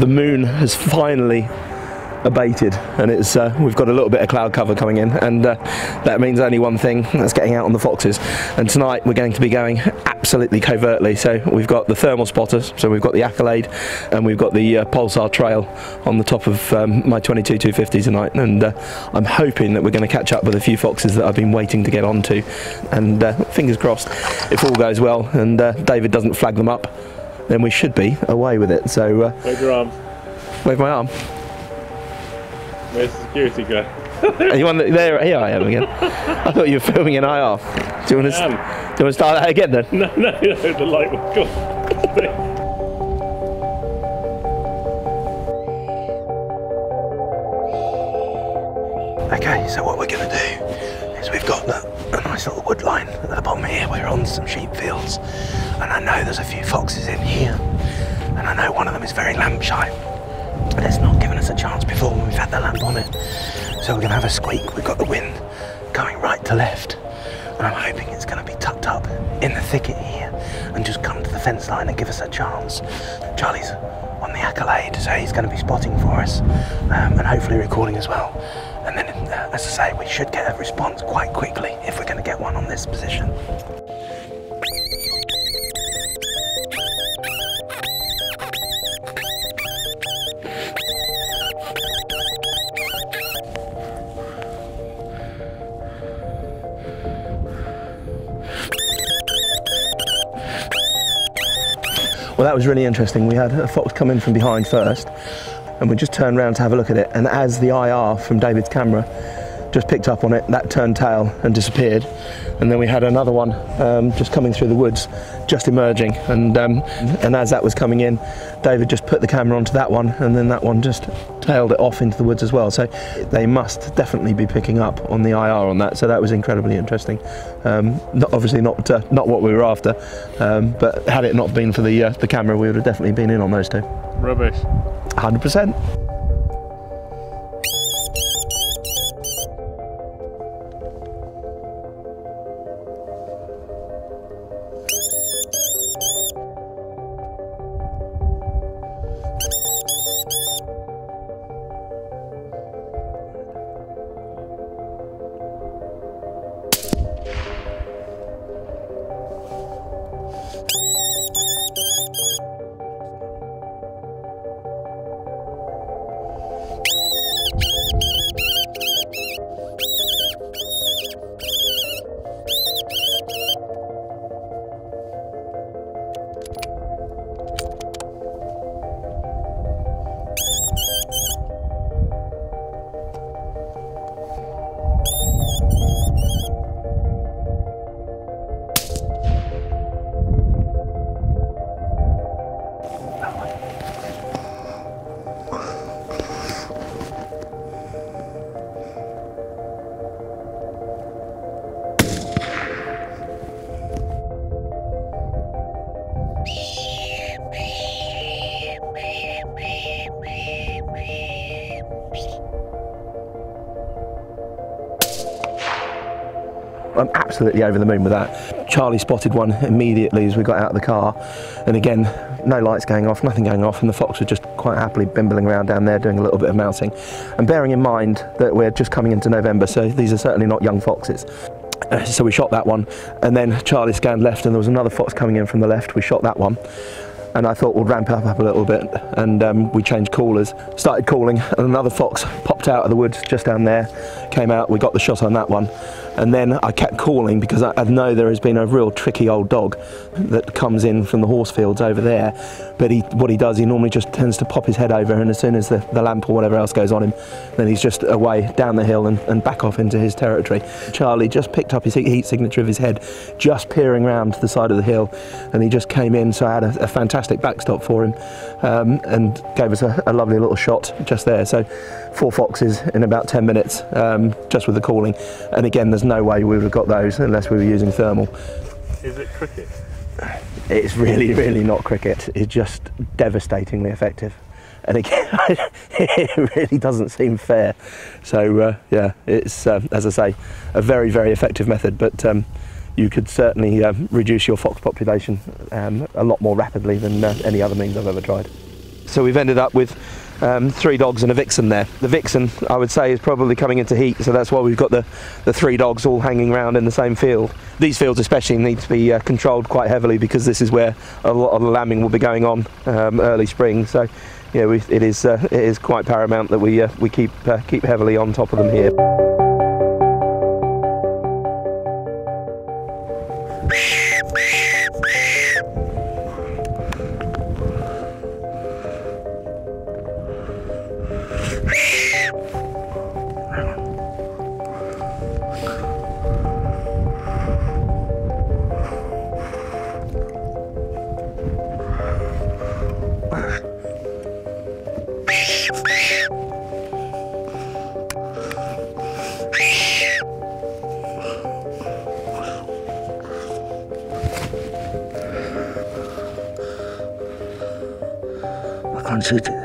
the moon has finally abated and it's uh, we've got a little bit of cloud cover coming in and uh, that means only one thing that's getting out on the foxes. And tonight we're going to be going absolutely covertly. So we've got the thermal spotters so we've got the accolade and we've got the uh, pulsar trail on the top of um, my 22 250 tonight. And uh, I'm hoping that we're going to catch up with a few foxes that I've been waiting to get onto. And uh, fingers crossed if all goes well and uh, David doesn't flag them up then we should be away with it so uh, Wave your arm. wave my arm Where's the security guy? Are you on the, there? Here I am again. I thought you were filming an IR. Do you want to? I. Do you want to start that again then? No, no, no, the light was gone. Okay, so what we're going to do is we've got the, a nice little wood line at the bottom here. We're on some sheep fields, and I know there's a few foxes in here, and I know one of them is very lamp shy, and it's not given us a chance before when we've had the lamp on it. So we're going to have a squeak. We've got the wind going right to left, and I'm hoping it's going to be tucked up in the thicket here and just come to the fence line and give us a chance. Charlie's on the accolade, so he's going to be spotting for us um, and hopefully recording as well. And then, as I say, we should get a response quite quickly if we're going to get one on this position. Well, that was really interesting. We had a fox come in from behind first, and we just turned around to have a look at it. And as the IR from David's camera just picked up on it, that turned tail and disappeared. And then we had another one um, just coming through the woods, just emerging. And um, and as that was coming in, David just put the camera onto that one, and then that one just tailed it off into the woods as well. So they must definitely be picking up on the IR on that. So that was incredibly interesting. Um, not obviously not uh, not what we were after, um, but had it not been for the uh, the camera, we would have definitely been in on those two. Rubbish. 100%. I'm absolutely over the moon with that. Charlie spotted one immediately as we got out of the car, and again, no lights going off, nothing going off, and the fox was just quite happily bimbling around down there doing a little bit of mousing. And bearing in mind that we're just coming into November, so these are certainly not young foxes. Uh, so we shot that one, and then Charlie scanned left, and there was another fox coming in from the left. We shot that one, and I thought we'd ramp up, up a little bit, and um, we changed callers, started calling, and another fox popped out of the woods just down there, came out. We got the shot on that one, and then I kept calling because I, I know there has been a real tricky old dog that comes in from the horse fields over there. But he, what he does, he normally just tends to pop his head over, and as soon as the, the lamp or whatever else goes on him, then he's just away down the hill and, and back off into his territory. Charlie just picked up his heat- signature of his head, just peering round to the side of the hill, and he just came in. So I had a, a fantastic backstop for him, um, and gave us a, a lovely little shot just there. So four foxes in about 10 minutes, um, just with the calling. And again, there's no way we would have got those unless we were using thermal. Is it cricket? It's really, really not cricket. It's just devastatingly effective. And again, it really doesn't seem fair. So uh, yeah, it's um, as I say, a very, very effective method. But um, you could certainly um, reduce your fox population um, a lot more rapidly than uh, any other means I've ever tried. so we've ended up with um, three dogs and a vixen there. The vixen, I would say, is probably coming into heat, so that's why we've got the, the three dogs all hanging around in the same field. These fields especially need to be uh, controlled quite heavily because this is where a lot of the lambing will be going on um, early spring. So, yeah, we, it is uh, it is quite paramount that we uh, we keep uh, keep heavily on top of them here. I can't shoot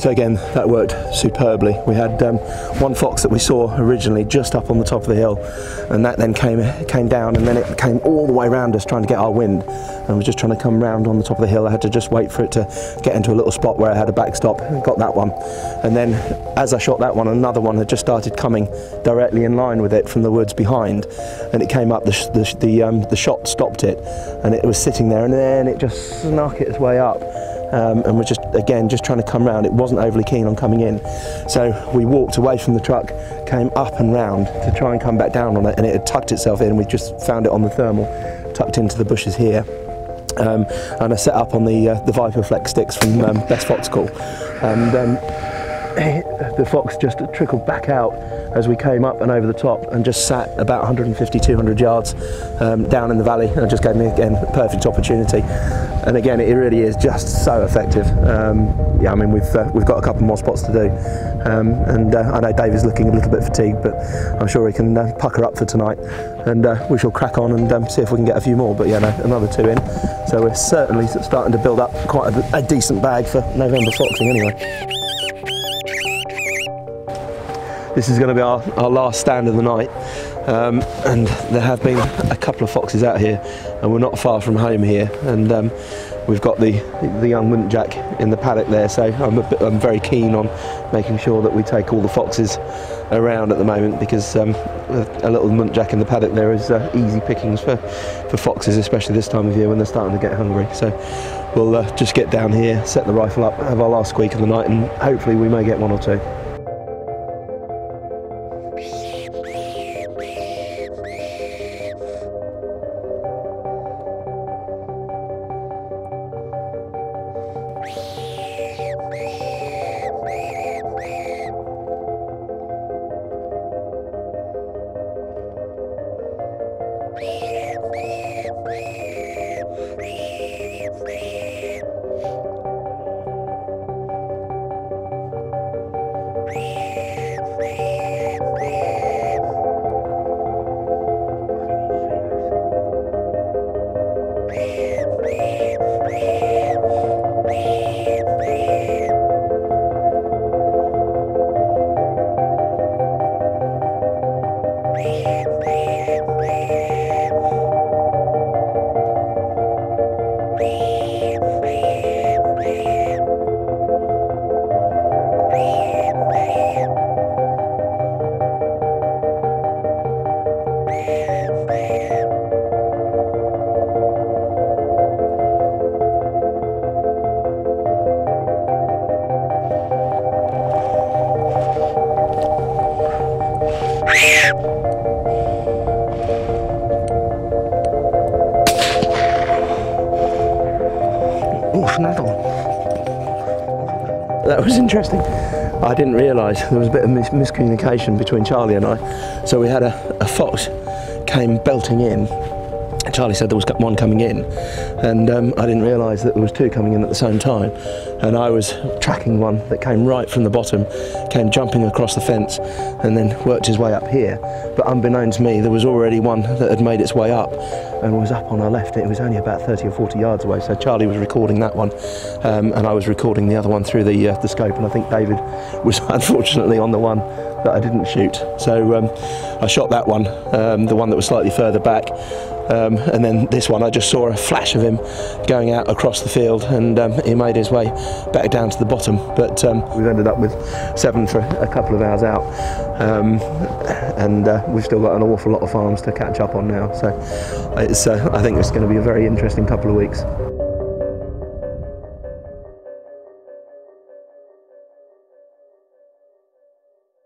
So again, that worked superbly. We had um, one fox that we saw originally just up on the top of the hill, and that then came came down, and then it came all the way around us trying to get our wind, and was just trying to come round on the top of the hill. I had to just wait for it to get into a little spot where I had a backstop. Got that one, and then as I shot that one, another one had just started coming directly in line with it from the woods behind, and it came up. The the the, um, the shot stopped it, and it was sitting there, and then it just snuck its way up um, and we're just again just trying to come round. It wasn't overly keen on coming in, so we walked away from the truck, came up and round to try and come back down on it, and it had tucked itself in. We just found it on the thermal, tucked into the bushes here. Um, and I set up on the uh, the Viper Flex sticks from um, Best Fox Call, and the fox just trickled back out as we came up and over the top and just sat about 150 200 yards um, down in the valley and just gave me again a perfect opportunity. And again it really is just so effective. Um, yeah I mean we've uh, we've got a couple more spots to do. Um, and uh, I know Dave is looking a little bit fatigued but I'm sure he can uh, pucker up for tonight. And uh, we shall crack on and um, see if we can get a few more. But yeah no, another two in. So we're certainly starting to build up quite a, a decent bag for November foxing anyway this is going to be our, our last stand of the night um, and there have been a couple of foxes out here and we're not far from home here and um, we've got the the young muntjac in the paddock there so I'm, bit, I'm very keen on making sure that we take all the foxes around at the moment because um, a, a little muntjac in the paddock there is uh, easy pickings for, for foxes especially this time of year when they're starting to get hungry. So we'll uh, just get down here set the rifle up have our last squeak of the night and hopefully we may get one or two That was interesting. I didn't realise there was a bit of mis- miscommunication between Charlie and I. So we had a, a fox came belting in, Charlie said there was one coming in, and um, I didn't realise that there was two coming in at the same time. And I was tracking one that came right from the bottom, came jumping across the fence, and then worked his way up here. But unbeknownst to me, there was already one that had made its way up and was up on our left. It was only about 30 or 40 yards away. So Charlie was recording that one, um, and I was recording the other one through the uh, the scope. And I think David was unfortunately on the one that I didn't shoot. So um, I shot that one, um, the one that was slightly further back. Um, and then this one, I just saw a flash of him going out across the field, and um, he made his way back down to the bottom. But um, we've ended up with seven for a couple of hours out, um, and uh, we've still got an awful lot of farms to catch up on now. So uh, I think it's going to be a very interesting couple of weeks.